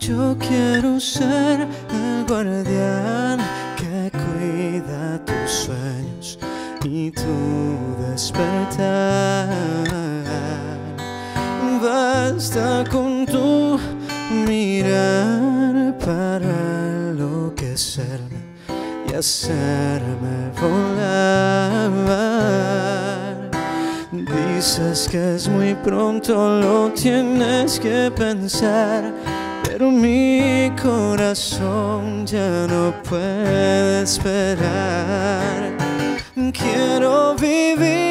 Yo quiero ser el guardián Con tu mirar para enloquecerme y hacerme volar. Dices que es muy pronto, lo tienes que pensar. Pero mi corazón ya no puede esperar. Quiero vivir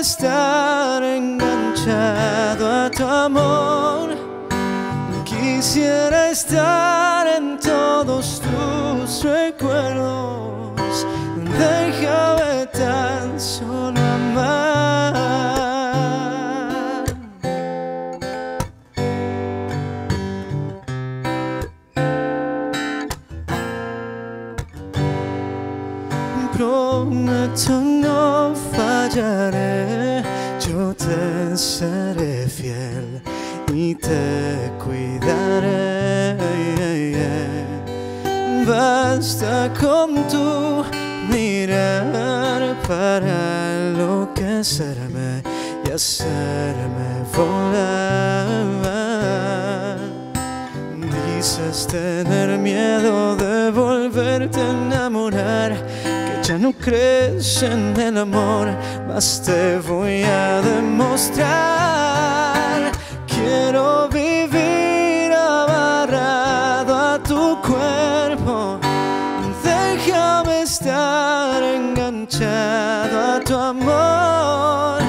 estar enganchado a tu amor. Quisiera estar en todos tus recuerdos. Déjame Prometo no fallaré, yo te seré fiel y te cuidaré. Basta con tu mirar para enloquecerme y hacerme volar. Dices tener miedo de volverte a enamorar, que ya no crees en el amor, mas te voy a demostrar. Quiero vivir amarrado a tu cuerpo, déjame estar enganchado a tu amor.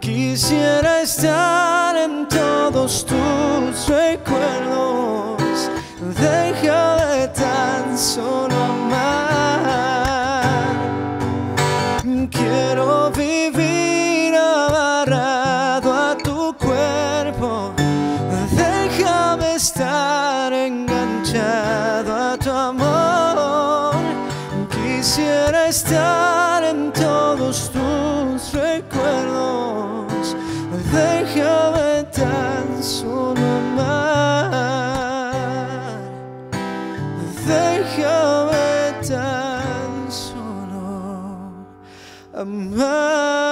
Quisiera estar en todos tus estar en todos tus recuerdos. Déjame tan solo amar. Déjame tan solo amar.